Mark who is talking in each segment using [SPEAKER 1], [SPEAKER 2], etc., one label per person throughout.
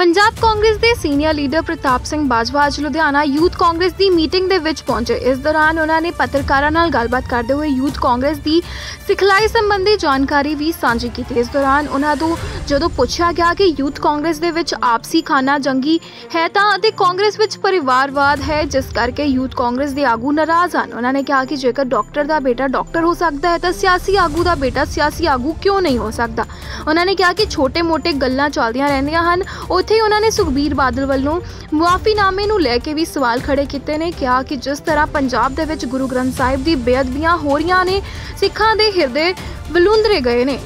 [SPEAKER 1] ਪੰਜਾਬ ਕਾਂਗਰਸ ਦੇ senior leader Pratap Singh Bajwa ਅੱਜ Ludhiana youth Congress ਦੀ ਮੀਟਿੰਗ ਦੇ ਵਿੱਚ ਪਹੁੰਚੇ। ਇਸ ਦੌਰਾਨ ਉਹਨਾਂ ਨੇ ਪੱਤਰਕਾਰਾਂ ਨਾਲ ਗੱਲਬਾਤ ਕਰਦੇ ਹੋਏ ਯੂਥ ਕਾਂਗਰਸ ਦੀ ਸਿਖਲਾਈ ਸੰਬੰਧੀ ਜਾਣਕਾਰੀ ਵੀ ਸਾਂਝੀ ਕੀਤੀ। ਇਸ ਦੌਰਾਨ ਉਹਨਾਂ ਤੋਂ ਜਦੋਂ ਪੁੱਛਿਆ ਗਿਆ ਕਿ ਯੂਥ ਕਾਂਗਰਸ ਦੇ ਵਿੱਚ ਆਪਸੀ ਖਾਨਾ ਜੰਗੀ ਹੈ ਤਾਂ ਅਤੇ ਕਾਂਗਰਸ ਵਿੱਚ ਪਰਿਵਾਰਵਾਦ ਹੈ, ਜਿਸ ਕਰਕੇ ਯੂਥ ਕਾਂਗਰਸ ਦੇ ਆਗੂ ਨਾਰਾਜ਼ ਹਨ। ਉਹਨਾਂ ਨੇ ਕਿਹਾ ਕਿ ਜੇਕਰ ਡਾਕਟਰ ਦਾ ਬੇਟਾ ਡਾਕਟਰ ਹੋ ਸਕਦਾ ਹੈ ਤਾਂ ਸਿਆਸੀ ਆਗੂ ਦਾ ਬੇਟਾ ਸਿਆਸੀ ਆਗੂ ਕਿਉਂ ਨਹੀਂ ਹੋ ਸਕਦਾ? ਉਹਨਾਂ ਨੇ ਕਿਹਾ ਕਿ ਛੋਟੇ-ਮੋਟੇ ਗੱਲਾਂ ਚੱਲਦੀਆਂ ਰਹਿੰਦੀਆਂ ਹਨ। ਉਹ ਉੱਥੇ ਹੀ ਉਹਨਾਂ ਨੇ ਸੁਖਬੀਰ ਬਾਦਲ ਵੱਲੋਂ ਮੁਆਫੀਨਾਮੇ ਨੂੰ ਲੈ ਕੇ ਵੀ ਸਵਾਲ ਖੜੇ ਕੀਤੇ ਨੇ, ਕਿਹਾ ਕਿ ਜਿਸ ਤਰ੍ਹਾਂ ਪੰਜਾਬ ਦੇ ਵਿੱਚ ਗੁਰੂ ਗ੍ਰੰਥ ਸਾਹਿਬ ਦੀ ਬੇਅਦਬੀਆਂ ਹੋ ਰਹੀਆਂ ਨੇ, ਸਿੱਖਾਂ ਦੇ ਹਿਰਦੇ ਬਲੁੰਦਰੇ ਗਏ ਨੇ।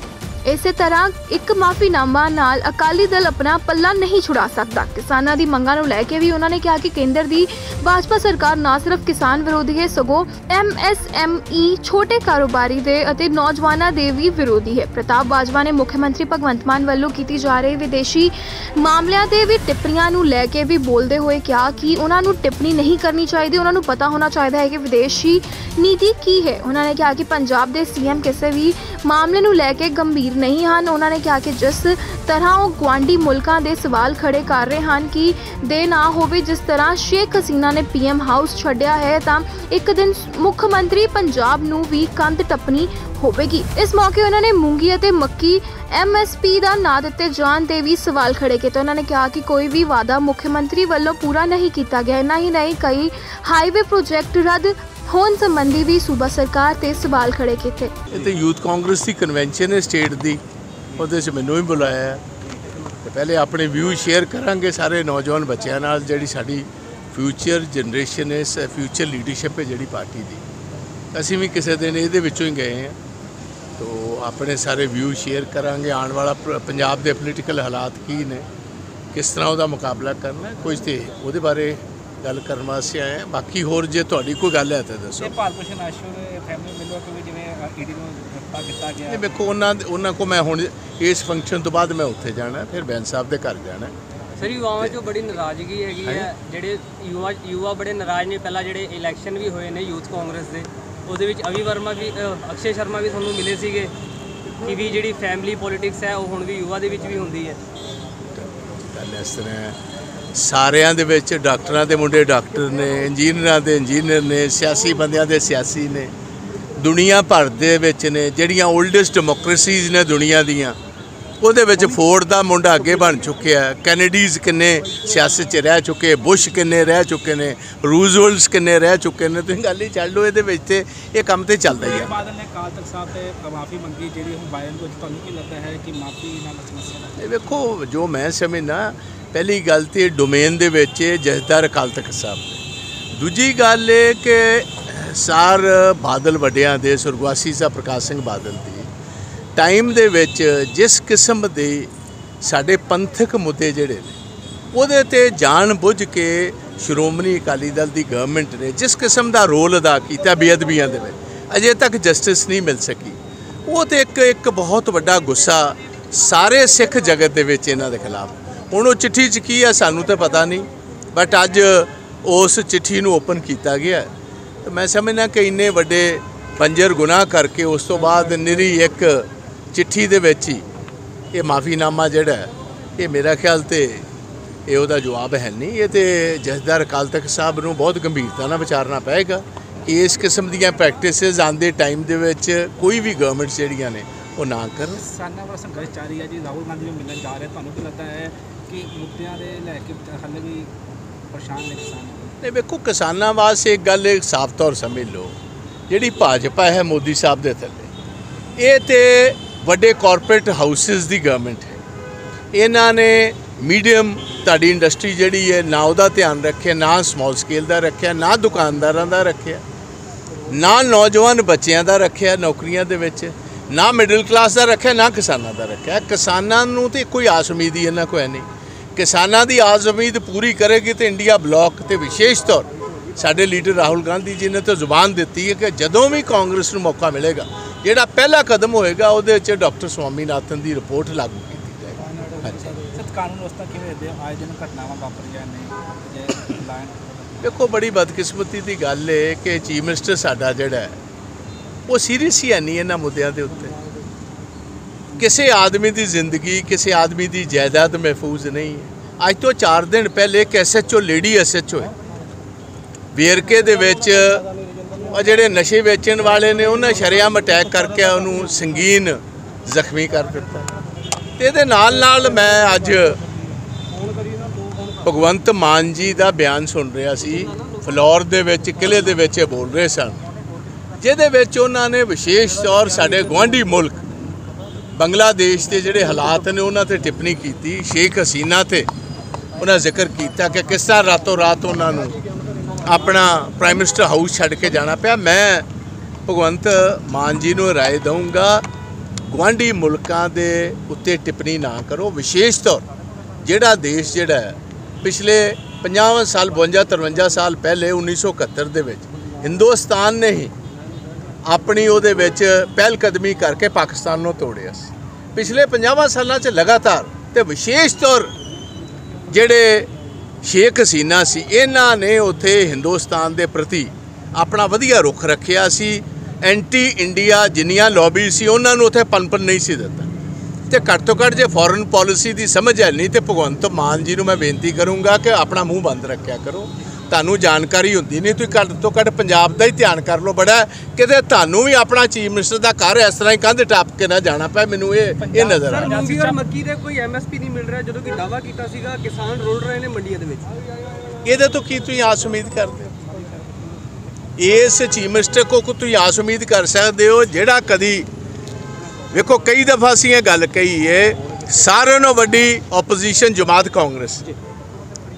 [SPEAKER 1] ਇਸੇ ਤਰ੍ਹਾਂ ਇੱਕ ਮਾਫੀਨਾਮਾ ਨਾਲ ਅਕਾਲੀ ਦਲ ਆਪਣਾ ਪੱਲਾ ਨਹੀਂ ਛੁਡਾ ਸਕਦਾ। ਕਿਸਾਨਾਂ ਦੀ ਮੰਗਾਂ ਨੂੰ ਲੈ ਕੇ ਵੀ ਉਹਨਾਂ ਨੇ ਕਿਹਾ ਕਿ ਕੇਂਦਰ ਦੀ ਭਾਜਪਾ ਸਰਕਾਰ ਨਾ ਸਿਰਫ ਕਿਸਾਨ ਵਿਰੋਧੀ ਹੈ, ਸਗੋਂ ਐਮਐਸਐਮਈ ਛੋਟੇ ਕਾਰੋਬਾਰੀ ਦੇ ਅਤੇ ਨੌਜਵਾਨਾਂ ਦੇ ਵੀ ਵਿਰੋਧੀ ਹੈ। ਪ੍ਰਤਾਪ ਬਾਜਵਾ ਨੇ ਮੁੱਖ ਮੰਤਰੀ ਭਗਵੰਤ ਮਾਨ ਵੱਲੋਂ ਕੀਤੀ ਜਾ ਰਹੀ ਵਿਦੇਸ਼ੀ ਮਾਮਲਿਆਂ ਦੇ ਵੀ ਟਿੱਪਣੀਆਂ ਨੂੰ ਲੈ ਕੇ ਵੀ ਬੋਲਦੇ ਹੋਏ ਕਿਹਾ ਕਿ ਉਹਨਾਂ ਨੂੰ ਟਿੱਪਣੀ ਨਹੀਂ ਕਰਨੀ ਚਾਹੀਦੀ। ਉਹਨਾਂ ਨੂੰ ਪਤਾ ਹੋਣਾ ਚਾਹੀਦਾ ਹੈ ਕਿ ਵਿਦੇਸ਼ੀ ਨੀਤੀ ਕੀ ਹੈ। ਉਹਨਾਂ ਨੇ ਕਿਹਾ ਕਿ ਪੰਜਾਬ ਦੇ ਸੀਐਮ ਕਿਸੇ ਵੀ ਮਾਮਲੇ ਨੂੰ ਲੈ ਕੇ ਗੰਭੀਰ ਨਹੀਂ ਹਨ। ਉਹਨਾਂ ਨੇ ਕਿਹਾ ਕਿ ਜਿਸ ਤਰ੍ਹਾਂ ਉਹ ਗਵਾਂਡੀ ਮੁਲਕਾਂ ਦੇ ਸਵਾਲ ਖੜੇ ਕਰ ਰਹੇ ਹਨ ਕਿ ਦੇ ਨਾ ਹੋਵੇ, ਜਿਸ ਤਰ੍ਹਾਂ ਸ਼ੇਖ ਹਸੀਨਾ ਨੇ ਪੀਐਮ ਹਾਊਸ ਛੱਡਿਆ ਹੈ, ਤਾਂ ਇੱਕ ਦਿਨ ਮੁੱਖ ਮੰਤਰੀ ਪੰਜਾਬ ਨੂੰ ਵੀ ਕੰਧ ਟੱਪਣੀ ਹੋਵੇਗੀ। ਇਸ ਮੌਕੇ ਉਹਨਾਂ ਨੇ ਮੂੰਗੀ ਅਤੇ ਮੱਕੀ ਐਮਐਸਪੀ ਦਾ ਨਾਂ ਦਿੱਤੇ ਜਾਣ ਤੇ ਵੀ ਸਵਾਲ ਖੜੇ ਕੀਤੇ। ਉਹਨਾਂ ਨੇ ਕਿਹਾ ਕਿ ਕੋਈ ਵੀ ਵਾਅਦਾ ਮੁੱਖ ਮੰਤਰੀ ਵੱਲੋਂ ਪੂਰਾ ਨਹੀਂ ਕੀਤਾ ਗਿਆ। ਨਾ ਹੀ ਨਹੀਂ, ਕਈ ਹਾਈਵੇ ਪ੍ਰੋਜੈਕਟ ਰੱਦ ਹੋਣ ਸੰਬੰਧੀ ਵੀ ਸੂਬਾ ਸਰਕਾਰ ਤੇ ਸਵਾਲ ਖੜੇ ਕੀਤੇ।
[SPEAKER 2] ਇਹ ਤੇ ਯੂਥ ਕਾਂਗਰਸ ਦੀ ਕਨਵੈਨਸ਼ਨ ਹੈ ਸਟੇਟ ਦੀ। ਉਹਦੇ 'ਚ ਮੈਨੂੰ ਵੀ ਬੁਲਾਇਆ ਹੈ। ਤੇ ਪਹਿਲੇ ਆਪਣੇ ਵਿਊ ਸ਼ੇਅਰ ਕਰਾਂਗੇ ਸਾਰੇ ਨੌਜਵਾਨ ਬੱਚਿਆਂ ਨਾਲ, ਜਿਹੜੀ ਸਾਡੀ ਫਿਊਚਰ ਜਨਰੇਸ਼ਨ ਹੈ ਫਿਊਚਰ ਲੀਡਰਸ਼ਿਪ ਹੈ ਜਿਹੜੀ ਪਾਰਟੀ ਦੀ। ਅਸੀਂ ਵੀ ਕਿਸੇ ਦਿਨ ਇਹਦੇ ਵਿੱਚੋਂ ਹੀ ਗਏ ਹਾਂ। ਤੋ ਆਪਣੇ ਸਾਰੇ ਵਿਊ ਸ਼ੇਅਰ ਕਰਾਂਗੇ, ਆਉਣ ਵਾਲਾ ਪੰਜਾਬ ਦੇ ਪੋਲੀਟੀਕਲ ਹਾਲਾਤ ਕੀ ਨੇ, ਕਿਸ ਤਰ੍ਹਾਂ ਉਹਦਾ ਮੁਕਾਬਲਾ ਕਰਨਾ ਕੁਝ ਤੇ ਉਹਦੇ ਬਾਰੇ ਗੱਲ ਕਰਨ ਵਾਸਤੇ ਆਏ ਹਾਂ। ਬਾਕੀ ਹੋਰ ਜੇ ਤੁਹਾਡੀ ਕੋਈ ਗੱਲ ਹੈ ਤਾਂ ਦੱਸੋ।
[SPEAKER 3] ਤੇ ਭਾਰਤ ਭੂਸ਼ਣ ਆਸ਼ੂਰ ਫੈਮਿਲੀ ਮਿਲੋ ਕਿ ਵੀ ਜਿਵੇਂ ਈਡੀ ਨੂੰ ਗ੍ਰਿਫਤਾਰ ਕੀਤਾ ਗਿਆ।
[SPEAKER 2] ਨਹੀਂ ਵੇਖੋ ਉਹਨਾਂ ਉਹਨਾਂ ਕੋ ਮੈਂ ਹੁਣ ਇਸ ਫੰਕਸ਼ਨ ਤੋਂ ਬਾਅਦ ਮੈਂ ਉੱਥੇ ਜਾਣਾ ਫਿਰ ਬੈਂਸ ਸਾਹਿਬ ਦੇ ਘਰ ਜਾਣਾ।
[SPEAKER 4] ਸਰ ਯੁਵਾਵਾਂ 'ਚੋਂ ਬੜੀ ਨਾਰਾਜ਼ਗੀ ਹੈਗੀ ਹੈ। ਜਿਹੜੇ ਯੁਵਾ ਯੁਵਾ ਬੜੇ ਨਾਰਾਜ਼ ਨੇ। ਪਹਿਲਾਂ ਜਿਹੜੇ ਇਲੈਕਸ਼ਨ ਵੀ ਹੋਏ ਨੇ ਯੂਥ ਕਾਂਗਰਸ ਦੇ ਉਹਦੇ ਵਿੱਚ ਅਵੀ ਵਰਮਾ ਵੀ ਅਕਸ਼ੇ ਸ਼ਰਮਾ ਵੀ ਤੁਹਾਨੂੰ ਮਿਲੇ ਸੀਗੇ ਕਿ ਵੀ ਜਿਹੜੀ ਫੈਮਿਲੀ ਪੋਲਿਟਿਕਸ ਹੈ ਉਹ ਹੁਣ ਵੀ ਯੁਵਾ ਦੇ ਵਿੱਚ ਵੀ ਹੁੰਦੀ ਹੈ।
[SPEAKER 2] ਗੱਲ ਇਸ ਤਰ੍ਹਾਂ ਹੈ, ਸਾਰਿਆਂ ਦੇ ਵਿੱਚ ਡਾਕਟਰਾਂ ਦੇ ਮੁੰਡੇ ਡਾਕਟਰ ਨੇ, ਇੰਜੀਨੀਅਰਾਂ ਦੇ ਇੰਜੀਨੀਅਰ ਨੇ, ਸਿਆਸੀ ਬੰਦਿਆਂ ਦੇ ਸਿਆਸੀ ਨੇ। ਦੁਨੀਆ ਭਰ ਦੇ ਵਿੱਚ ਨੇ, ਜਿਹੜੀਆਂ 올ਡੈਸਟ ਡੈਮੋਕ੍ਰੇਸੀਜ਼ ਨੇ ਦੁਨੀਆ ਦੀਆਂ। ਉਹਦੇ ਵਿੱਚ ਫੋਰਡ ਦਾ ਮੁੰਡਾ ਅੱਗੇ ਬਣ ਚੁੱਕਿਆ ਕੈਨੇਡੀਜ਼ ਕਿੰਨੇ ਸਿਆਸਤ 'ਚ ਰਹਿ ਚੁੱਕੇ ਬੁਸ਼ ਕਿੰਨੇ ਰਹਿ ਚੁੱਕੇ ਨੇ ਰੂਜ਼ਵੈਲਟਸ ਕਿੰਨੇ ਰਹਿ ਚੁੱਕੇ ਨੇ ਤੁਸੀਂ ਗੱਲ ਹੀ ਛੱਡ ਲਓ ਇਹਦੇ ਵਿੱਚ ਤੇ ਇਹ ਕੰਮ ਤੇ ਚੱਲਦਾ ਹੀ ਹੈ।
[SPEAKER 3] ਬਾਦਲ ਨੇ ਕਾਲ ਤਖਤ ਸਾਹਿਬ ਤੇ ਮਾਫੀ ਮੰਗੀ ਜਿਹੜੀ ਹੁਣ ਬਾਇਰਨ ਵਿੱਚ ਤੁਹਾਨੂੰ ਕੀ ਲੱਗਦਾ ਹੈ ਕਿ ਮਾਫੀ ਨਾਲ ਸਮੱਸਿਆ ਦਾ
[SPEAKER 2] ਇਹ ਵੇਖੋ ਜੋ ਮੈਂ ਸਮਝਦਾ ਪਹਿਲੀ ਗੱਲ ਤੇ ਡੋਮੇਨ ਦੇ ਵਿੱਚ ਜਥੇਦਾਰ ਅਕਾਲ ਤਖਤ ਸਾਹਿਬ ਦੇ ਦੂਜੀ ਗੱਲ ਇਹ ਕਿ ਸਾਰ ਬਾਦਲ ਵੱਡਿਆਂ ਦੇ ਸੁਰਗਵਾਸੀ ਸਾਹਿਬ ਪ੍ਰਕਾਸ਼ ਸਿੰਘ ਬਾਦਲ ਦੀ ਟਾਈਮ ਦੇ ਵਿੱਚ ਜਿਸ ਕਿਸਮ ਦੇ ਸਾਡੇ ਪੰਥਕ ਮੁੱਦੇ ਜਿਹੜੇ ਨੇ, ਉਹਦੇ ਤੇ ਜਾਣ ਬੁੱਝ ਕੇ ਸ਼੍ਰੋਮਣੀ ਅਕਾਲੀ ਦਲ ਦੀ ਗਵਰਨਮੈਂਟ ਨੇ ਜਿਸ ਕਿਸਮ ਦਾ ਰੋਲ ਅਦਾ ਕੀਤਾ ਬੇਅਦਬੀਆਂ ਦੇ ਵਿੱਚ, ਅਜੇ ਤੱਕ ਜਸਟਿਸ ਨਹੀਂ ਮਿਲ ਸਕੀ ਉਹ ਤੇ ਇੱਕ ਇੱਕ ਬਹੁਤ ਵੱਡਾ ਗੁੱਸਾ ਸਾਰੇ ਸਿੱਖ ਜਗਤ ਦੇ ਵਿੱਚ ਇਹਨਾਂ ਦੇ ਖਿਲਾਫ ਹੁਣ ਉਹ ਚਿੱਠੀ 'ਚ ਕੀ ਹੈ ਸਾਨੂੰ ਤਾਂ ਪਤਾ ਨਹੀਂ ਬਟ ਅੱਜ ਉਸ ਚਿੱਠੀ ਨੂੰ ਓਪਨ ਕੀਤਾ ਗਿਆ ਹੈ। ਤੇ ਮੈਂ ਸਮਝਦਾ ਕਿ ਇੰਨੇ ਵੱਡੇ ਪੰਜਰ ਗੁਨਾਹ ਕਰਕੇ ਉਸ ਤੋਂ ਬਾਅਦ ਨਿਰੀ ਇੱਕ ਚਿੱਠੀ ਦੇ ਵਿੱਚ ਹੀ ਇਹ ਮਾਫੀਨਾਮਾ ਜਿਹੜਾ ਇਹ ਮੇਰਾ ਖਿਆਲ ਤੇ ਇਹ ਉਹਦਾ ਜਵਾਬ ਹੈ ਨਹੀਂ। ਇਹ ਤੇ ਜਥੇਦਾਰ ਅਕਾਲ ਤਖਤ ਸਾਹਿਬ ਨੂੰ ਬਹੁਤ ਗੰਭੀਰਤਾ ਨਾਲ ਵਿਚਾਰਨਾ ਪਏਗਾ ਇਸ ਕਿਸਮ ਦੀਆਂ ਪ੍ਰੈਕਟਿਸਿਸ ਆਂਦੇ ਟਾਈਮ ਦੇ ਵਿੱਚ ਕੋਈ ਵੀ ਗਵਰਨਮੈਂਟ ਜਿਹੜੀਆਂ ਨੇ ਉਹ ਨਾ ਕਰਨ।
[SPEAKER 3] ਕਿਸਾਨਾਂ ਵਾਲਾ ਸੰਘਰਸ਼ ਜਾਰੀ ਹੈ ਜੀ। ਰਾਹੁਲ ਗਾਂਧੀ ਨੂੰ ਮਿਲਣ ਜਾ ਰਹੇ ਤੁਹਾਨੂੰ ਕੀ ਲੱਗਦਾ ਹੈ ਕਿ ਮੁੱਦਿਆਂ ਦੇ ਲੈ ਕੇ ਹਾਲੇ ਵੀ ਪਰੇਸ਼ਾਨ ਨੇ ਕਿਸਾਨ?
[SPEAKER 2] ਨਹੀਂ ਵੇਖੋ ਕਿਸਾਨਾਂ ਵਾਸਤੇ ਇੱਕ ਗੱਲ ਇੱਕ ਸਾਫ਼ ਤੌਰ ਸਮਝ ਲਓ। ਜਿਹੜੀ ਭਾਜਪਾ ਹੈ ਮੋਦੀ ਸਾਹਿਬ ਦੇ ਥੱਲੇ ਇਹ ਤੇ ਵੱਡੇ ਕਾਰਪੋਰੇਟ ਹਾਊਸਸ ਦੀ ਗਵਰਨਮੈਂਟ ਹੈ। ਇਹਨਾਂ ਨੇ ਮੀਡੀਅਮ ਤੁਹਾਡੀ ਇੰਡਸਟਰੀ ਜਿਹੜੀ ਹੈ, ਨਾ ਉਹਦਾ ਧਿਆਨ ਰੱਖਿਆ, ਨਾ ਸਮਾਲ ਸਕੇਲ ਦਾ ਰੱਖਿਆ, ਨਾ ਦੁਕਾਨਦਾਰਾਂ ਦਾ ਰੱਖਿਆ, ਨਾ ਨੌਜਵਾਨ ਬੱਚਿਆਂ ਦਾ ਰੱਖਿਆ ਨੌਕਰੀਆਂ ਦੇ ਵਿੱਚ, ਨਾ ਮਿਡਲ ਕਲਾਸ ਦਾ ਰੱਖਿਆ, ਨਾ ਕਿਸਾਨਾਂ ਦਾ ਰੱਖਿਆ। ਕਿਸਾਨਾਂ ਨੂੰ ਤੇ ਕੋਈ ਆਸ ਉਮੀਦ ਹੀ ਇਹਨਾਂ ਕੋਲ ਹੈ ਨਹੀਂ। ਕਿਸਾਨਾਂ ਦੀ ਆਸ ਉਮੀਦ ਪੂਰੀ ਕਰੇਗੀ ਤੇ ਇੰਡੀਆ ਬਲਾਕ ਤੇ ਵਿਸ਼ੇਸ਼ ਤੌਰ ਸਾਡੇ ਲੀਡਰ ਰਾਹੁਲ ਗਾਂਧੀ ਜੀ ਨੇ ਤਾਂ ਜ਼ੁਬਾਨ ਦਿੱਤੀ ਹੈ ਕਿ ਜਦੋਂ ਵੀ ਕਾਂਗਰਸ ਨੂੰ ਮੌਕਾ ਮਿਲੇਗਾ ਜਿਹੜਾ ਪਹਿਲਾ ਕਦਮ ਹੋਏਗਾ ਉਹਦੇ ਵਿੱਚ ਡਾਕਟਰ ਸਵਾਮੀਨਾਥਨ ਦੀ ਰਿਪੋਰਟ ਲਾਗੂ ਕੀਤੀ ਜਾਏਗੀ। ਹਾਂਜੀ।
[SPEAKER 3] ਸਰ ਕਾਨੂੰਨ ਵਿਵਸਥਾ ਕਿਵੇਂ ਦੇ ਆਏ ਦਿਨ ਘਟਨਾਵਾਂ ਵਾਪਰੀਆਂ ਨੇ ਜੇ ਲਾਇਨ
[SPEAKER 2] ਦੇਖੋ ਬੜੀ ਬਦਕਿਸਮਤੀ ਦੀ ਗੱਲ ਹੈ ਕਿ ਚੀਫ ਮਿਨਿਸਟਰ ਸਾਡਾ ਜਿਹੜਾ ਉਹ ਸੀਰੀਅਸ ਹੀ ਨਹੀਂ ਇਹਨਾਂ ਮੁੱਦਿਆਂ ਦੇ ਉੱਤੇ। ਕਿਸੇ ਆਦਮੀ ਦੀ ਜ਼ਿੰਦਗੀ ਕਿਸੇ ਆਦਮੀ ਦੀ ਜਾਇਦਾਦ ਮਹਿਫੂਜ਼ ਨਹੀਂ ਹੈ। ਅੱਜ ਤੋਂ 4 ਦਿਨ ਪਹਿਲੇ ਇੱਕ ਐਸਐਚਓ ਲੇਡੀ ਐਸਐਚਓ ਹੈ। ਵੇਰਕੇ ਦੇ ਵਿੱਚ ਜਿਹੜੇ ਨਸ਼ੇ ਵੇਚਣ ਵਾਲੇ ਨੇ, ਉਹਨਾਂ ਸ਼ਰੇਆਮ ਅਟੈਕ ਕਰਕੇ ਉਹਨੂੰ ਸੰਗੀਨ ਜ਼ਖਮੀ ਕਰ ਦਿੱਤਾ। ਤੇ ਇਹਦੇ ਨਾਲ ਨਾਲ ਮੈਂ ਅੱਜ ਭਗਵੰਤ ਮਾਨ ਜੀ ਦਾ ਬਿਆਨ ਸੁਣ ਰਿਹਾ ਸੀ। ਫਲੋਰ ਦੇ ਵਿੱਚ ਕਿਲੇ ਦੇ ਵਿੱਚ ਇਹ ਬੋਲ ਰਹੇ ਸਨ। ਜਿਹਦੇ ਵਿੱਚ ਉਹਨਾਂ ਨੇ ਵਿਸ਼ੇਸ਼ ਤੌਰ ਸਾਡੇ ਗੁਆਂਢੀ ਮੁਲਕ ਬੰਗਲਾਦੇਸ਼ ਦੇ ਜਿਹੜੇ ਹਾਲਾਤ ਨੇ, ਉਹਨਾਂ ਤੇ ਟਿੱਪਣੀ ਕੀਤੀ, ਸ਼ੇਖ ਹਸੀਨਾ ਤੇ ਉਹਨਾਂ ਜ਼ਿਕਰ ਕੀਤਾ ਕਿ ਕਿਸ ਤਰ੍ਹਾਂ ਰਾਤੋਂ ਰਾਤ ਉਹਨਾਂ ਨੂੰ ਆਪਣਾ ਪ੍ਰਾਈਮ ਮਿਨਿਸਟਰ ਹਾਊਸ ਛੱਡ ਕੇ ਜਾਣਾ ਪਿਆ। ਮੈਂ ਭਗਵੰਤ ਮਾਨ ਜੀ ਨੂੰ ਰਾਏ ਦਊਂਗਾ, ਗੁਆਂਢੀ ਮੁਲਕਾਂ ਦੇ ਉੱਤੇ ਟਿੱਪਣੀ ਨਾ ਕਰੋ। ਵਿਸ਼ੇਸ਼ ਤੌਰ ਜਿਹੜਾ ਦੇਸ਼ ਜਿਹੜਾ ਪਿਛਲੇ 50 ਸਾਲ 52 53 ਸਾਲ ਪਹਿਲੇ 1971 ਦੇ ਵਿੱਚ ਹਿੰਦੁਸਤਾਨ ਨੇ ਹੀ ਆਪਣੀ ਉਹਦੇ ਵਿੱਚ ਪਹਿਲ ਕਦਮੀ ਕਰਕੇ ਪਾਕਿਸਤਾਨ ਨੂੰ ਤੋੜਿਆ ਸੀ। ਪਿਛਲੇ 50 ਸਾਲਾਂ 'ਚ ਲਗਾਤਾਰ ਤੇ ਵਿਸ਼ੇਸ਼ ਤੌਰ ਜਿਹੜੇ ਸ਼ੇਖ ਹਸੀਨਾ ਸੀ। ਇਹਨਾਂ ਨੇ ਉੱਥੇ ਹਿੰਦੁਸਤਾਨ ਦੇ ਪ੍ਰਤੀ ਆਪਣਾ ਵਧੀਆ ਰੁਖ ਰੱਖਿਆ ਸੀ। ਐਂਟੀ ਇੰਡੀਆ ਜਿੰਨੀਆਂ ਲੌਬੀ ਸੀ, ਉਹਨਾਂ ਨੂੰ ਉੱਥੇ ਪਨਪਨ ਨਹੀਂ ਸੀ ਦਿੱਤਾ। ਤੇ ਘੱਟ ਤੋਂ ਘੱਟ ਜੇ ਫੋਰਨ ਪਾਲਿਸੀ ਦੀ ਸਮਝ ਹੈ ਨਹੀਂ, ਤੇ ਭਗਵੰਤ ਮਾਨ ਜੀ ਨੂੰ ਮੈਂ ਬੇਨਤੀ ਕਰੂੰਗਾ ਕਿ ਆਪਣਾ ਮੂੰਹ ਬੰਦ ਰੱਖਿਆ ਕਰੋ। ਤੁਹਾਨੂੰ ਜਾਣਕਾਰੀ ਹੁੰਦੀ ਨਹੀਂ ਤੁਸੀਂ ਘੱਟ ਤੋਂ ਘੱਟ ਪੰਜਾਬ ਦਾ ਹੀ ਧਿਆਨ ਕਰ ਲਓ ਬੜਾ। ਕਿਤੇ ਤੁਹਾਨੂੰ ਵੀ ਆਪਣਾ ਚੀਫ ਮਿਨਿਸਟਰ ਦਾ ਘਰ ਇਸ ਤਰ੍ਹਾਂ ਹੀ ਕੰਧ ਟੱਪ ਕੇ ਨਾ ਜਾਣਾ ਪਏ ਮੈਨੂੰ ਇਹ ਇਹ ਨਜ਼ਰ ਆ
[SPEAKER 5] ਮੂੰਗੀ ਔਰ ਮੱਕੀ ਦੇ ਕੋਈ ਐਮਐਸਪੀ ਨਹੀਂ ਮਿਲ ਰਿਹਾ ਜਦੋਂ ਕਿ ਦਾਵਾ ਕੀਤਾ ਸੀਗਾ ਕਿਸਾਨ ਰੋਲ ਰਹੇ ਨੇ ਮੰਡੀਆਂ ਦੇ ਵਿੱਚ।
[SPEAKER 2] ਇਹਦੇ ਤੋਂ ਕੀ ਤੁਸੀਂ ਆਸ ਉਮੀਦ ਕਰਦੇ ਹੋ? ਇਸ ਚੀਫ ਮਿਨਿਸਟਰ ਕੋ ਕੋ ਤੁਸੀਂ ਆਸ ਉਮੀਦ ਕਰ ਸਕਦੇ ਹੋ ਜਿਹੜਾ ਕਦੀ ਵੇਖੋ ਕਈ ਦਫਾ ਅਸੀਂ ਇਹ ਗੱਲ ਕਹੀ ਏ ਸਾਰਿਆਂ ਨਾਲੋਂ ਵੱਡੀ ਆਪੋਜੀਸ਼ਨ ਜਮਾਤ ਕਾਂਗਰਸ।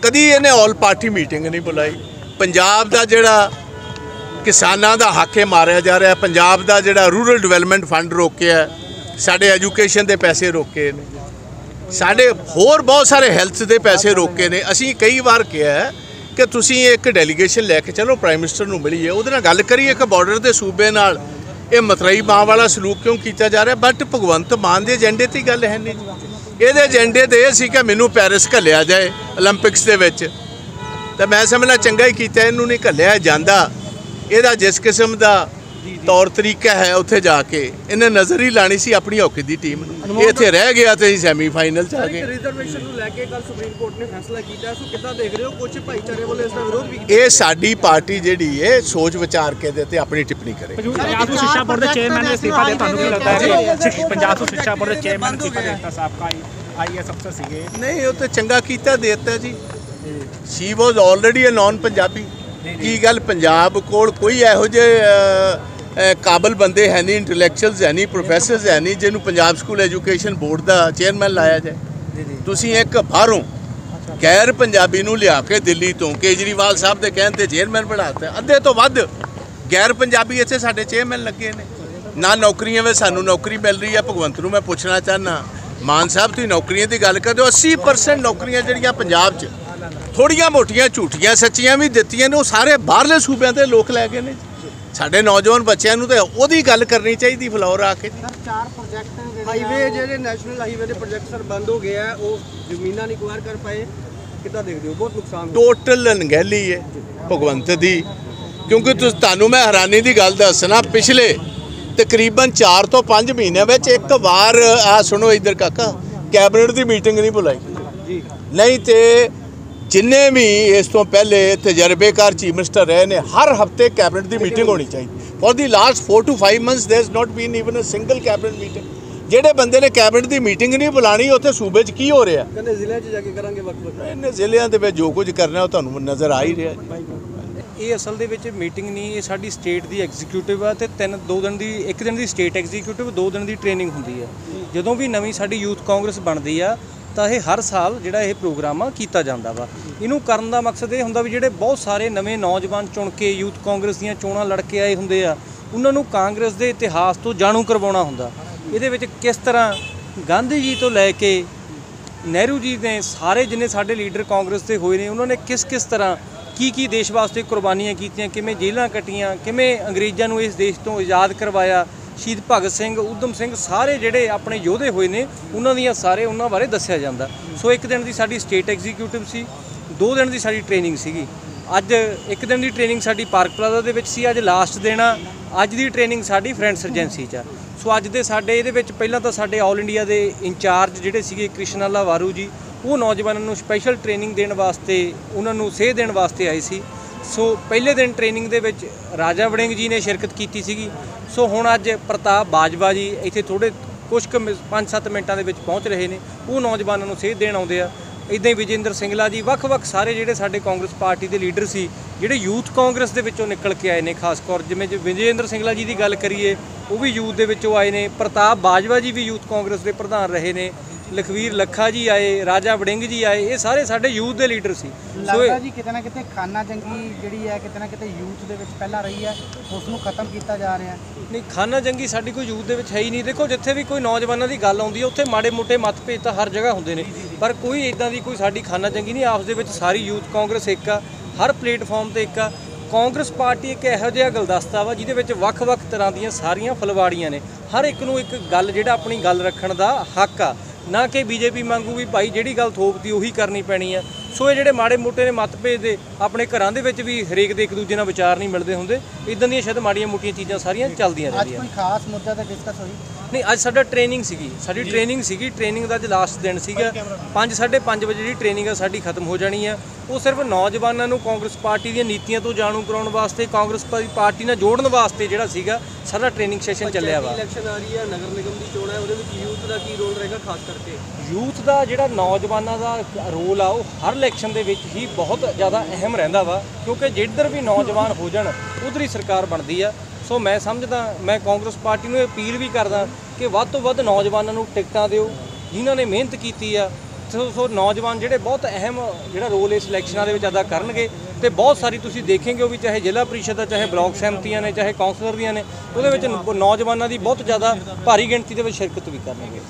[SPEAKER 2] ਕਦੀ ਇਹਨੇ ਆਲ ਪਾਰਟੀ ਮੀਟਿੰਗ ਨਹੀਂ ਬੁਲਾਈ। ਪੰਜਾਬ ਦਾ ਜਿਹੜਾ ਕਿਸਾਨਾਂ ਦਾ ਹੱਕ ਹੈ ਮਾਰਿਆ ਜਾ ਰਿਹਾ, ਪੰਜਾਬ ਦਾ ਜਿਹੜਾ ਰੂਰਲ ਡਿਵੈਲਪਮੈਂਟ ਫੰਡ ਰੋਕਿਆ ਸਾਡੇ ਐਜੂਕੇਸ਼ਨ ਦੇ ਪੈਸੇ ਰੋਕੇ ਨੇ। ਸਾਡੇ ਹੋਰ ਬਹੁਤ ਸਾਰੇ ਹੈਲਥ ਦੇ ਪੈਸੇ ਰੋਕੇ ਨੇ। ਅਸੀਂ ਕਈ ਵਾਰ ਕਿਹਾ ਕਿ ਤੁਸੀਂ ਇੱਕ ਡੈਲੀਗੇਸ਼ਨ ਲੈ ਕੇ ਚਲੋ, ਪ੍ਰਾਈਮ ਮਿਨਿਸਟਰ ਨੂੰ ਮਿਲੀਏ, ਉਹਦੇ ਨਾਲ ਗੱਲ ਕਰੀਏ ਕਿ ਬਾਰਡਰ ਦੇ ਸੂਬੇ ਨਾਲ ਇਹ ਮਤਰਈ ਮਾਂ ਵਾਲਾ ਸਲੂਕ ਕਿਉਂ ਕੀਤਾ ਜਾ ਰਿਹਾ? ਬਟ ਭਗਵੰਤ ਮਾਨ ਦੇ ਏਜੰਡੇ ਤੇ ਹੀ ਗੱਲ ਹੈ ਨਹੀਂ। ਇਹਦੇ ਏਜੰਡੇ ਤੇ ਇਹ ਸੀ ਕਿ ਮੈਨੂੰ ਪੈਰਿਸ ਘੱਲਿਆ ਜਾਏ 올림픽ਸ ਦੇ ਵਿੱਚ। ਤਾਂ ਮੈਂ ਸਮਝਣਾ ਚੰਗਾ ਹੀ ਕੀਤਾ, ਇਹਨੂੰ ਨਹੀਂ ਘੱਲਿਆ ਜਾਂਦਾ। ਇਹਦਾ ਜਿਸ ਕਿਸਮ ਦਾ ਤੌਰ ਤਰੀਕਾ ਹੈ ਉੱਥੇ ਜਾ ਕੇ। ਇਹਨੇ ਨਜ਼ਰ ਹੀ ਲਾਣੀ ਸੀ ਆਪਣੀ ਹਾਕੀ ਦੀ ਟੀਮ ਨੂੰ। ਇਹ ਇੱਥੇ ਰਹਿ ਗਿਆ ਤੇ ਅਸੀਂ ਸੈਮੀਫਾਈਨਲ ਚ ਆ ਗਏ।
[SPEAKER 5] ਰਿਜ਼ਰਵੇਸ਼ਨ ਨੂੰ ਲੈ ਕੇ ਕੱਲ ਸੁਪਰੀਮ ਕੋਰਟ ਨੇ ਫੈਸਲਾ ਕੀਤਾ। ਸੋ ਕਿੱਦਾਂ ਦੇਖ ਰਹੇ ਹੋ? ਕੁਝ ਭਾਈਚਾਰੇ ਵੱਲੋਂ ਇਸ ਦਾ ਵਿਰੋਧ ਵੀ ਕੀਤਾ
[SPEAKER 2] ਇਹ ਸਾਡੀ ਪਾਰਟੀ ਜਿਹੜੀ ਹੈ ਸੋਚ ਵਿਚਾਰ ਕੇ ਦੇ ਤੇ ਆਪਣੀ ਟਿੱਪਣੀ ਕਰੇ।
[SPEAKER 3] ਪੰਜਾਬ ਤੋਂ ਸਿੱਖਿਆ ਬੋਰਡ ਦੇ ਚੇਅਰਮੈਨ ਦੇ ਅਸਤੀਫਾ ਦੇ ਤੁਹਾਨੂੰ ਕੀ ਲੱਗਦਾ ਹੈ? ਕਿ ਸਿੱਖ- ਪੰਜਾਬ ਤੋਂ ਸਿੱਖਿਆ ਬੋਰਡ ਦੇ ਚੇਅਰਮੈਨ ਅਸਤੀਫਾ ਦੇ ਦਿੱਤਾ ਸਾਬਕਾ ਆਈਐਸ ਅਫਸਰ ਸੀਗੇ।
[SPEAKER 2] ਨਹੀਂ ਉਹ ਤੇ ਚੰਗਾ ਕੀਤਾ ਦੇਤਾ ਜੀ। She was already a non Punjabi ਕੀ ਗੱਲ? ਪੰਜਾਬ ਕੋਲ ਕੋਈ ਇਹੋ ਜਿਹੇ ਕਾਬਲ ਬੰਦੇ ਹੈ ਨਹੀਂ ਇੰਟੈਲੈਕਚੁਅਲਸ ਹੈ ਨਹੀਂ ਪ੍ਰੋਫੈਸਰਸ ਹੈ ਨਹੀਂ ਜਿਹਨੂੰ ਪੰਜਾਬ ਸਕੂਲ ਐਜੂਕੇਸ਼ਨ ਬੋਰਡ ਦਾ ਚੇਅਰਮੈਨ ਲਾਇਆ ਜਾਏ। ਤੁਸੀਂ ਇੱਕ ਬਾਹਰੋਂ ਗੈਰ ਪੰਜਾਬੀ ਨੂੰ ਲਿਆ ਕੇ ਦਿੱਲੀ ਤੋਂ ਕੇਜਰੀਵਾਲ ਸਾਹਿਬ ਦੇ ਕਹਿਣ ਤੇ ਚੇਅਰਮੈਨ ਬਣਾਤਾ ਅੱਧੇ ਤੋਂ ਵੱਧ ਗੈਰ ਪੰਜਾਬੀ ਇੱਥੇ ਸਾਡੇ ਚੇਅਰਮੈਨ ਲੱਗੇ ਨੇ। ਨਾ ਨੌਕਰੀਆਂ ਵਿੱਚ ਸਾਨੂੰ ਨੌਕਰੀ ਮਿਲ ਰਹੀ ਹੈ। ਭਗਵੰਤ ਨੂੰ ਮੈਂ ਪੁੱਛਣਾ ਚਾਹਨਾ ਮਾਨ ਸਾਹਿਬ ਤੁਸੀਂ ਨੌਕਰੀਆਂ ਦੀ ਗੱਲ ਕਰਦੇ ਹੋ 80% ਨੌਕਰੀਆਂ ਜਿਹੜੀਆਂ ਪੰਜਾਬ 'ਚ ਥੋੜੀਆਂ ਮੋਟੀਆਂ ਝੂਠੀਆਂ ਸੱਚੀਆਂ ਵੀ ਦਿੱਤੀਆਂ ਨੇ ਉਹ ਸਾਰੇ ਬਾਹਰਲੇ ਸੂਬਿਆਂ ਦੇ ਲੋਕ ਲੈ ਗਏ ਨੇ। ਸਾਡੇ ਨੌਜਵਾਨ ਬੱਚਿਆਂ ਨੂੰ ਤੇ ਉਹਦੀ ਗੱਲ ਕਰਨੀ ਚਾਹੀਦੀ ਫਲੋਰ ਆ ਕੇ।
[SPEAKER 5] ਹਾਈਵੇ ਜਿਹੜੇ ਨੈਸ਼ਨਲ ਹਾਈਵੇ ਦੇ ਪ੍ਰੋਜੈਕਟ ਸਰ ਬੰਦ ਹੋ ਗਏ ਆ ਉਹ ਜ਼ਮੀਨਾਂ ਨਹੀਂ ਕੁਆਰ ਕਰ ਪਾਏ। ਕਿੱਦਾਂ ਦੇਖਦੇ ਹੋ? ਬਹੁਤ ਨੁਕਸਾਨ
[SPEAKER 2] ਟੋਟਲ ਅਣਗਹਿਲੀ ਹੈ ਭਗਵੰਤ ਦੀ। ਕਿਉਂਕਿ ਤੁਸ ਤੁਹਾਨੂੰ ਮੈਂ ਹੈਰਾਨੀ ਦੀ ਗੱਲ ਦੱਸਣਾ ਪਿਛਲੇ ਤਕਰੀਬਨ 4 ਤੋਂ 5 ਮਹੀਨਿਆਂ ਵਿੱਚ ਇੱਕ ਵਾਰ ਆ ਸੁਣੋ ਇੱਧਰ ਕਾਕਾ ਕੈਬਨਿਟ ਦੀ ਮੀਟਿੰਗ ਨਹੀਂ ਬੁਲਾਈ। ਨਹੀਂ ਤੇ ਜਿੰਨੇ ਵੀ ਇਸ ਤੋਂ ਪਹਿਲੇ ਤਜਰਬੇਕਾਰ ਚੀਫ ਮਿਨਿਸਟਰ ਰਹੇ ਨੇ ਹਰ ਹਫ਼ਤੇ ਕੈਬਨਿਟ ਦੀ ਮੀਟਿੰਗ ਹੋਣੀ ਚਾਹੀਦੀ। For the last 4 to 5 months there is not been even a single cabinet meeting. ਜਿਹੜੇ ਬੰਦੇ ਨੇ ਕੈਬਨਿਟ ਦੀ ਮੀਟਿੰਗ ਨਹੀਂ ਬੁਲਾਣੀ ਉੱਥੇ ਸੂਬੇ 'ਚ ਕੀ ਹੋ ਰਿਹਾ?
[SPEAKER 5] ਕਹਿੰਦੇ ਜ਼ਿਲ੍ਹਿਆਂ 'ਚ ਜਾ ਕੇ ਕਰਾਂਗੇ ਵਕਤ ਵਕਤ
[SPEAKER 2] ਇਹਨੇ ਜ਼ਿਲ੍ਹਿਆਂ ਦੇ ਵਿੱਚ ਜੋ ਕੁਝ ਕਰਨਾ ਉਹ ਤੁਹਾਨੂੰ ਨਜ਼ਰ ਆ ਹੀ ਰਿਹਾ।
[SPEAKER 6] ਇਹ ਅਸਲ ਦੇ ਵਿੱਚ ਮੀਟਿੰਗ ਨਹੀਂ ਇਹ ਸਾਡੀ ਸਟੇਟ ਦੀ ਐਗਜ਼ੀਕਿਊਟਿਵ ਆ ਤੇ ਤਿੰਨ ਦੋ ਦਿਨ ਦੀ ਇੱਕ ਦਿਨ ਦੀ ਸਟੇਟ ਐਗਜ਼ੀਕਿਊਟਿਵ ਦੋ ਦਿਨ ਦੀ ਟ੍ਰੇਨਿੰਗ ਹੁੰਦੀ ਆ। ਜਦੋਂ ਵੀ ਨਵੀਂ ਸਾਡੀ ਯੂਥ ਕਾਂਗਰਸ ਬਣਦੀ ਆ ਤਾਂ ਇਹ ਹਰ ਸਾਲ ਜਿਹੜਾ ਇਹ ਪ੍ਰੋਗਰਾਮ ਆ ਕੀਤਾ ਜਾਂਦਾ ਵਾ। ਇਹਨੂੰ ਕਰਨ ਦਾ ਮਕਸਦ ਇਹ ਹੁੰਦਾ ਵੀ ਜਿਹੜੇ ਬਹੁਤ ਸਾਰੇ ਨਵੇਂ ਨੌਜਵਾਨ ਚੁਣ ਕੇ ਯੂਥ ਕਾਂਗਰਸ ਦੀਆਂ ਚੋਣਾਂ ਲੜ ਕੇ ਆਏ ਹੁੰਦੇ ਆ, ਉਹਨਾਂ ਨੂੰ ਕਾਂਗਰਸ ਦੇ ਇਤਿਹਾਸ ਤੋਂ ਜਾਣੂ ਕਰਵਾਉਣਾ ਹੁੰਦਾ। ਇਹਦੇ ਵਿੱਚ ਕਿਸ ਤਰ੍ਹਾਂ ਗਾਂਧੀ ਜੀ ਤੋਂ ਲੈ ਕੇ ਨਹਿਰੂ ਜੀ ਨੇ ਸਾਰੇ ਜਿੰਨੇ ਸਾਡੇ ਲੀਡਰ ਕਾਂਗਰਸ ਦੇ ਹੋਏ ਨੇ, ਉਹਨਾਂ ਨੇ ਕਿਸ ਕਿਸ ਤਰ੍ਹਾਂ ਕੀ ਕੀ ਦੇਸ਼ ਵਾਸਤੇ ਕੁਰਬਾਨੀਆਂ ਕੀਤੀਆਂ, ਕਿਵੇਂ ਜੇਲ੍ਹਾਂ ਕੱਟੀਆਂ, ਕਿਵੇਂ ਅੰਗਰੇਜ਼ਾਂ ਨੂੰ ਇਸ ਦੇਸ਼ ਤੋਂ ਆਜ਼ਾਦ ਕਰਵਾਇਆ ਸ਼ਹੀਦ ਭਗਤ ਸਿੰਘ, ਊਧਮ ਸਿੰਘ ਸਾਰੇ ਜਿਹੜੇ ਆਪਣੇ ਯੋਧੇ ਹੋਏ ਨੇ, ਉਹਨਾਂ ਦੀਆਂ ਸਾਰੇ ਉਹਨਾਂ ਬਾਰੇ ਦੱਸਿਆ ਜਾਂਦਾ। ਸੋ ਇੱਕ ਦਿਨ ਦੀ ਸਾਡੀ ਸਟੇਟ ਐਗਜ਼ੀਕਿਊਟਿਵ ਸੀ, ਦੋ ਦਿਨ ਦੀ ਸਾਡੀ ਟ੍ਰੇਨਿੰਗ ਸੀਗੀ। ਅੱਜ ਇੱਕ ਦਿਨ ਦੀ ਟ੍ਰੇਨਿੰਗ ਸਾਡੀ ਪਾਰਕ ਪਲਾਜ਼ਾ ਦੇ ਵਿੱਚ ਸੀ, ਅੱਜ ਲਾਸਟ ਦਿਨ ਆ, ਅੱਜ ਦੀ ਟ੍ਰੇਨਿੰਗ ਸਾਡੀ ਫਰੈਂਡ ਸਰਜੈਂਸੀ 'ਚ ਆ। ਸੋ ਅੱਜ ਦੇ ਸਾਡੇ, ਇਹਦੇ ਵਿੱਚ ਪਹਿਲਾਂ ਤਾਂ ਸਾਡੇ ਆਲ ਇੰਡੀਆ ਦੇ ਇੰਚਾਰਜ ਜਿਹੜੇ ਸੀਗੇ ਕ੍ਰਿਸ਼ਨਾਲਾ ਵਾਰੂ ਜੀ, ਉਹ ਨੌਜਵਾਨਾਂ ਨੂੰ ਸਪੈਸ਼ਲ ਟ੍ਰੇਨਿੰਗ ਦੇਣ ਵਾਸਤੇ, ਉਹਨਾਂ ਨੂੰ ਸੇਧ ਦੇਣ ਵਾਸਤੇ ਆਏ ਸੀ। ਸੋ ਪਹਿਲੇ ਦਿਨ ਟ੍ਰੇਨਿੰਗ ਦੇ ਵਿੱਚ ਰਾਜਾ ਵੜਿੰਗ ਜੀ ਨੇ ਸ਼ਿਰਕਤ ਕੀਤੀ ਸੀਗੀ। ਸੋ ਹੁਣ ਅੱਜ ਪ੍ਰਤਾਪ ਬਾਜਵਾ ਜੀ ਇੱਥੇ ਥੋੜੇ ਕੁਝ ਕੁ 5-7 ਮਿੰਟਾਂ ਦੇ ਵਿੱਚ ਪਹੁੰਚ ਰਹੇ ਨੇ। ਉਹ ਨੌਜਵਾਨਾਂ ਨੂੰ ਸੇਧ ਦੇਣ ਆਉਂਦੇ ਆ। ਇਦਾਂ ਹੀ ਵਿਜੇਂਦਰ ਸਿੰਗਲਾ ਜੀ, ਵੱਖ-ਵੱਖ ਸਾਰੇ ਜਿਹੜੇ ਸਾਡੇ ਕਾਂਗਰਸ ਪਾਰਟੀ ਦੇ ਲੀਡਰ ਸੀ, ਜਿਹੜੇ ਯੂਥ ਕਾਂਗਰਸ ਦੇ ਵਿੱਚੋਂ ਨਿਕਲ ਕੇ ਆਏ ਨੇ, ਖਾਸ ਕਰ ਜਿਵੇਂ ਜੇ ਵਿਜੇਂਦਰ ਸਿੰਗਲਾ ਜੀ ਦੀ ਗੱਲ ਕਰੀਏ, ਉਹ ਵੀ ਯੂਥ ਦੇ ਵਿੱਚੋਂ ਆਏ ਨੇ। ਪ੍ਰਤਾਪ ਬਾਜਵਾ ਜੀ ਵੀ ਯੂਥ ਕਾਂਗਰਸ ਦੇ ਪ੍ਰਧਾਨ ਰਹੇ ਨੇ। ਲਖਵੀਰ ਲੱਖਾ ਜੀ ਆਏ ਰਾਜਾ ਵੜਿੰਗ ਜੀ ਆਏ ਇਹ ਸਾਰੇ ਸਾਡੇ ਯੂਥ ਦੇ ਲੀਡਰ ਸੀ।
[SPEAKER 7] ਲੱਗਦਾ ਜੀ ਕਿਤੇ ਨਾ ਕਿਤੇ ਖਾਨਾ ਜੰਗੀ ਜਿਹੜੀ ਹੈ ਕਿਤੇ ਨਾ ਕਿਤੇ ਯੂਥ ਦੇ ਵਿੱਚ ਪਹਿਲਾਂ ਰਹੀ ਹੈ ਉਸ ਨੂੰ ਖਤਮ ਕੀਤਾ ਜਾ ਰਿਹਾ
[SPEAKER 6] ਨਹੀਂ ਖਾਨਾ ਜੰਗੀ ਸਾਡੀ ਕੋਈ ਯੂਥ ਦੇ ਵਿੱਚ ਹੈ ਹੀ ਨਹੀਂ। ਦੇਖੋ ਜਿੱਥੇ ਵੀ ਕੋਈ ਨੌਜਵਾਨਾਂ ਦੀ ਗੱਲ ਆਉਂਦੀ ਹੈ ਉੱਥੇ ਮਾੜੇ ਮੋਟੇ ਮਤਭੇਦ ਤਾਂ ਹਰ ਜਗ੍ਹਾ ਹੁੰਦੇ ਨੇ। ਪਰ ਕੋਈ ਇਦਾਂ ਦੀ ਕੋਈ ਸਾਡੀ ਖਾਨਾ ਜੰਗੀ ਨਹੀਂ ਆਪਸ ਦੇ ਵਿੱਚ ਸਾਰੀ ਯੂਥ ਕਾਂਗਰਸ ਇੱਕ ਆ ਹਰ ਪਲੇਟਫਾਰਮ ਤੇ ਇੱਕ ਆ। ਕਾਂਗਰਸ ਪਾਰਟੀ ਇੱਕ ਇਹੋ ਜਿਹਾ ਗੁਲਦਸਤਾ ਵਾ ਜਿਹਦੇ ਵਿੱਚ ਵੱਖ-ਵੱਖ ਤਰ੍ਹਾਂ ਦੀਆਂ ਸਾਰੀਆਂ ਫਲਵਾੜੀਆਂ ਨੇ। ਹਰ ਇੱਕ ਨੂੰ ਇੱਕ ਗੱਲ ਜਿਹੜਾ ਆਪਣੀ ਗੱਲ ਰੱਖਣ ਦਾ ਹੱਕ ਆ। ਨਾ ਕਿ ਬੀਜੇਪੀ ਮੰਗੂ ਵੀ ਭਾਈ ਜਿਹੜੀ ਗੱਲ ਥੋਪਦੀ ਉਹੀ ਕਰਨੀ ਪੈਣੀ ਆ। ਸੋ ਇਹ ਜਿਹੜੇ ਮਾੜੇ ਮੋਟੇ ਨੇ ਮਤਭੇਦ ਦੇ ਆਪਣੇ ਘਰਾਂ ਦੇ ਵਿੱਚ ਵੀ ਹਰੇਕ ਦੇ ਇੱਕ ਦੂਜੇ ਨਾਲ ਵਿਚਾਰ ਨਹੀਂ ਮਿਲਦੇ ਹੁੰਦੇ। ਇਦਾਂ ਦੀਆਂ ਸ਼ਾਇਦ ਮਾੜੀਆਂ ਮੋਟੀਆਂ ਚੀਜ਼ਾਂ ਸਾਰੀਆਂ ਚੱਲਦੀਆਂ
[SPEAKER 7] ਅੱਜ
[SPEAKER 6] ਰਹਿੰਦੀਆਂ
[SPEAKER 7] ਕੋਈ ਖਾਸ ਮੁੱਦਾ ਤੇ ਡਿਸਕਸ ਹੋਈ?
[SPEAKER 6] ਨਹੀਂ ਅੱਜ ਸਾਡਾ ਟ੍ਰੇਨਿੰਗ ਸੀਗੀ। ਸਾਡੀ ਟ੍ਰੇਨਿੰਗ ਸੀਗੀ। ਟ੍ਰੇਨਿੰਗ ਦਾ ਅੱਜ ਲਾਸਟ ਦਿਨ ਸੀਗਾ। 5:30 ਵਜੇ ਜਿਹੜੀ ਟ੍ਰੇਨਿੰਗ ਆ ਸਾਡੀ ਖਤਮ ਹੋ ਜਾਣੀ ਆ। ਉਹ ਸਿਰਫ ਨੌਜਵਾਨਾਂ ਨੂੰ ਕਾਂਗਰਸ ਪਾਰਟੀ ਦੀਆਂ ਨੀਤੀਆਂ ਤੋਂ ਜਾਣੂ ਕਰਾਉਣ ਵਾਸਤੇ ਕਾਂਗਰਸ ਪਾਰਟੀ ਨਾਲ ਜੋੜਨ ਵਾਸਤੇ ਜਿਹੜਾ ਸੀਗਾ ਸਾਡਾ ਟ੍ਰੇਨਿੰਗ ਸੈਸ਼ਨ ਚੱਲਿਆ ਵਾ।
[SPEAKER 5] ਇਲੈਕਸ਼ਨ ਆ ਰਹੀ ਹੈ ਨਗਰ ਨਿਗਮ ਦੀ ਚੋਣ ਹੈ ਉਹਦੇ ਵਿੱਚ ਯੂਥ ਦਾ ਕੀ ਰੋਲ ਰਹੇਗਾ ਖਾਸ ਕਰਕੇ?
[SPEAKER 6] ਯੂਥ ਦਾ ਜਿਹੜਾ ਨੌਜਵਾਨਾਂ ਦਾ ਰੋਲ ਆ ਉਹ ਹਰ ਇਲੈਕਸ਼ਨ ਦੇ ਵਿੱਚ ਹੀ ਬਹੁਤ ਜ਼ਿਆਦਾ ਅਹਿਮ ਰਹਿੰਦਾ ਵਾ। ਕਿਉਂਕਿ ਜਿੱਧਰ ਵੀ ਨੌਜਵਾਨ ਹੋ ਜਾਣ ਉਧਰ ਹੀ ਸਰਕਾਰ ਬਣਦੀ ਆ। ਸੋ ਮੈਂ ਸਮਝਦਾ, ਮੈਂ ਕਾਂਗਰਸ ਪਾਰਟੀ ਨੂੰ ਇਹ ਅਪੀਲ ਵੀ ਕਰਦਾ ਕਿ ਵੱਧ ਤੋਂ ਵੱਧ ਨੌਜਵਾਨਾਂ ਨੂੰ ਟਿਕਟਾਂ ਦਿਓ, ਜਿਨ੍ਹਾਂ ਨੇ ਮਿਹਨਤ ਕੀਤੀ ਆ। ਸੋ ਸੋ ਨੌਜਵਾਨ ਜਿਹੜੇ ਬਹੁਤ ਅਹਿਮ ਜਿਹੜਾ ਰੋਲ ਇਸ ਇਲੈਕਸ਼ਨਾਂ ਦੇ ਵਿੱਚ ਅਦਾ ਕਰਨਗੇ ਤੇ ਬਹੁਤ ਸਾਰੀ ਤੁਸੀਂ ਦੇਖੋਗੇ ਉਹ ਵੀ ਚਾਹੇ ਜ਼ਿਲ੍ਹਾ ਪ੍ਰੀਸ਼ਦ ਦਾ ਚਾਹੇ ਬਲਾਕ ਸਹਿਮਤੀਆਂ ਨੇ, ਚਾਹੇ ਕੌਂਸਲਰ ਦੀਆਂ ਨੇ, ਉਹਦੇ ਵਿੱਚ ਨੌਜਵਾਨਾਂ ਦੀ ਬਹੁਤ ਜ਼ਿਆਦਾ ਭਾਰੀ ਗਿਣਤੀ ਦੇ ਵਿੱਚ ਸ਼ਿਰਕਤ ਵੀ ਕਰਨਗੇ।